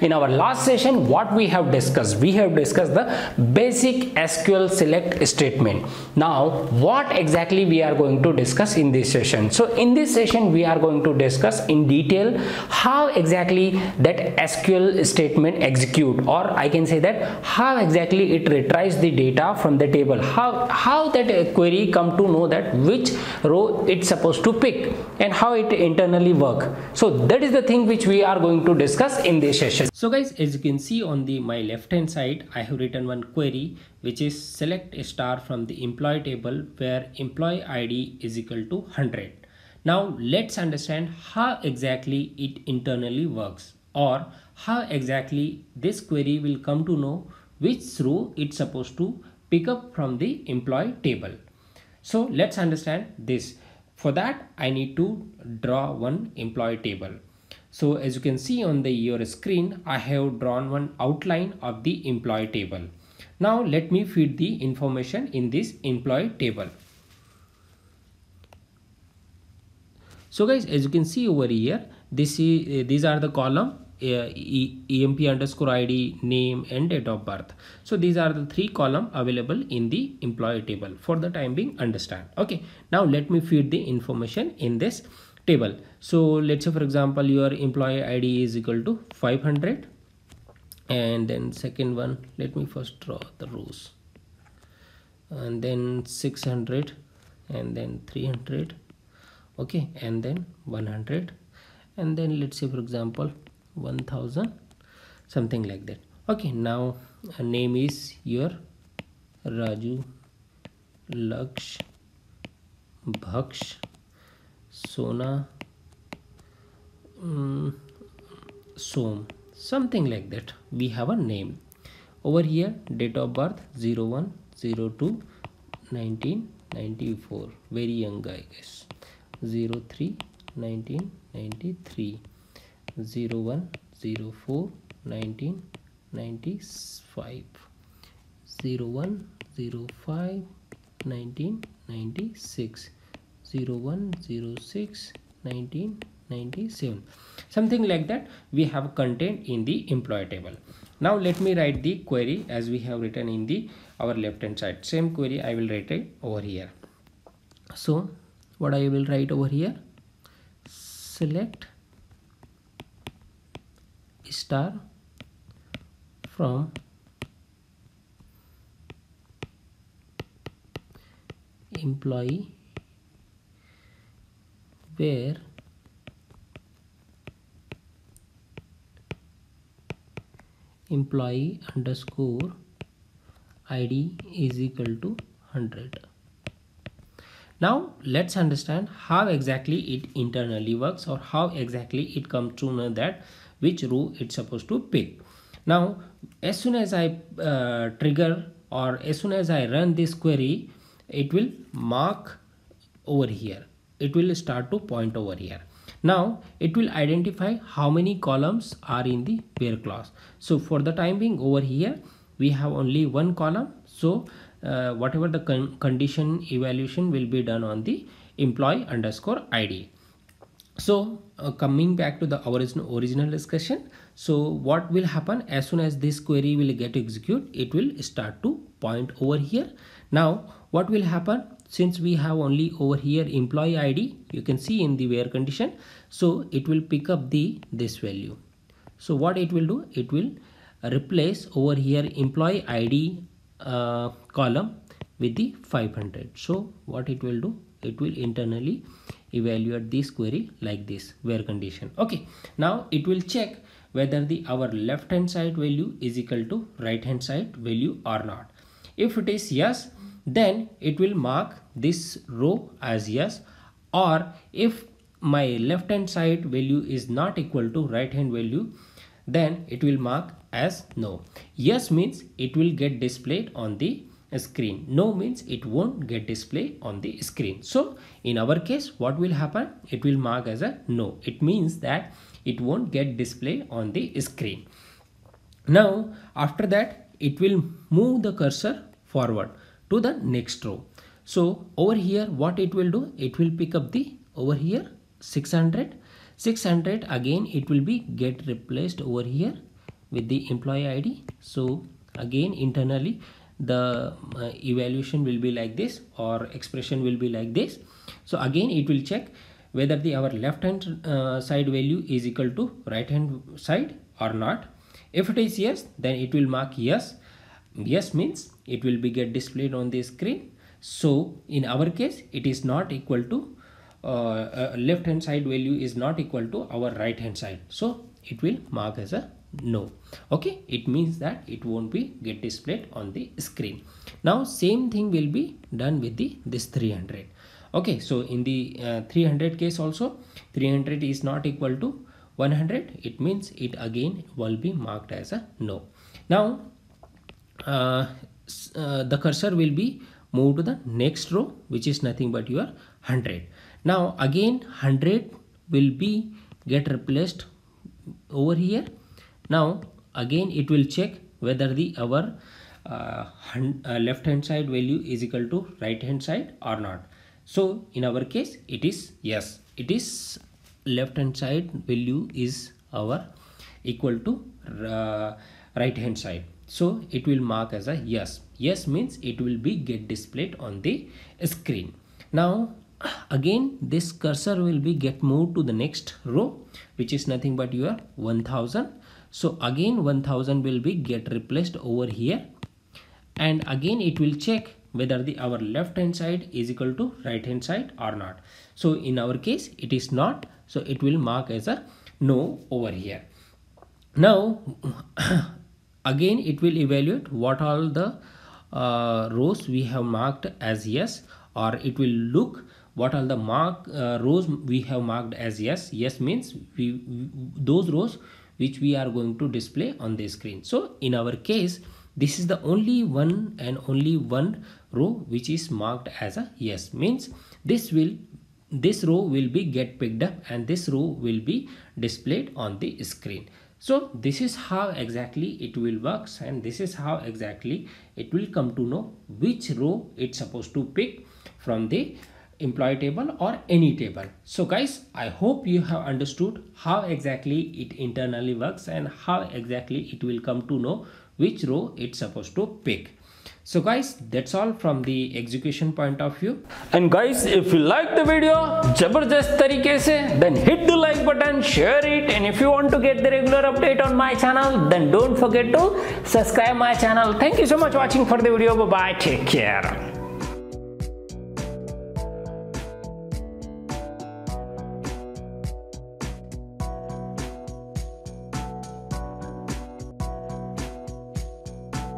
in our last session what we have discussed we have discussed the basic sql select statement. Now what exactly we are going to discuss in this session? So in this session we are going to discuss in detail how exactly that sql statement execute or i can say that how exactly it retrieves the data from the table. How how that query come to know that which row it's supposed to pick and how it internally work. So that is the thing which we are going to discuss in this session so guys as you can see on the my left hand side i have written one query which is select a star from the employee table where employee id is equal to 100 now let's understand how exactly it internally works or how exactly this query will come to know which row it's supposed to pick up from the employee table. So let's understand this. For that I need to draw one employee table. So as you can see on the your screen, I have drawn one outline of the employee table. Now let me feed the information in this employee table. So guys, as you can see over here, this is uh, these are the column emp underscore id name and date of birth so these are the three column available in the employee table for the time being understand okay now let me feed the information in this table. So let's say for example your employee id is equal to 500 and then second one let me first draw the rows. And then 600 and then 300 okay and then 100 and then let's say for example 1000 something like that. Okay now a name is your raju laksh bhaksh sona. Um, som. Something like that. We have a name. Over here date of birth 01 02 1994 very young guy guess 03 1993 01 04 1995 01 05 1996 01 06 1997 something like that we have content in the employee table. Now let me write the query as we have written in the our left hand side. Same query i will write it over here. So what i will write over here? Select star from employee where employee underscore id is equal to 100 now let's understand how exactly it internally works or how exactly it comes to know that which row it's supposed to pick. Now as soon as i uh, trigger or as soon as i run this query it will mark over here it will start to point over here. Now it will identify how many columns are in the where clause. So for the time being over here we have only one column. So uh, whatever the con condition evaluation will be done on the employee underscore id so uh, coming back to the original original discussion so what will happen? As soon as this query will get execute it will start to point over here. Now what will happen since we have only over here employee id you can see in the where condition. So it will pick up the this value. So what it will do? It will replace over here employee id uh, column with the 500 so what it will do? It will internally evaluate this query like this where condition. Okay. Now it will check whether the our left hand side value is equal to right hand side value or not. If it is yes then it will mark this row as yes. Or if my left hand side value is not equal to right hand value then it will mark as no. Yes means it will get displayed on the screen. No means it won't get display on the screen. So in our case what will happen? It will mark as a no. It means that it won't get display on the screen. Now after that it will move the cursor forward to the next row. So over here what it will do? It will pick up the over here 600 600 again it will be get replaced over here with the employee id so again internally the uh, evaluation will be like this or expression will be like this. So again it will check whether the our left hand uh, side value is equal to right hand side or not. If it is yes then it will mark yes yes means it will be get displayed on the screen. So in our case it is not equal to uh, uh, left hand side value is not equal to our right hand side. So it will mark as a no. Okay? It means that it won't be get displayed on the screen. Now same thing will be done with the this 300 okay? So in the uh, 300 case also 300 is not equal to 100 it means it again will be marked as a no. Now uh, uh, the cursor will be moved to the next row which is nothing but your 100 now again 100 will be get replaced over here. Now again it will check whether the our uh, uh, left hand side value is equal to right hand side or not. So in our case it is yes. It is left hand side value is our equal to uh, right hand side so it will mark as a yes. Yes means it will be get displayed on the screen. Now again this cursor will be get moved to the next row which is nothing but your 1000 so again 1000 will be get replaced over here. And again it will check whether the our left hand side is equal to right hand side or not. So in our case it is not. So it will mark as a no over here. Now again it will evaluate what all the uh, rows we have marked as yes or it will look what are the mark uh, rows we have marked as yes. Yes means we those rows which we are going to display on the screen. So in our case this is the only one and only one row which is marked as a yes. Means this will this row will be get picked up and this row will be displayed on the screen so this is how exactly it will works and this is how exactly it will come to know which row it's supposed to pick from the employee table or any table. So guys i hope you have understood how exactly it internally works and how exactly it will come to know which row it's supposed to pick so guys that's all from the execution point of view. And guys if you like the video then hit the like button share it. And if you want to get the regular update on my channel then don't forget to subscribe my channel. Thank you so much watching for the video. Bye bye take care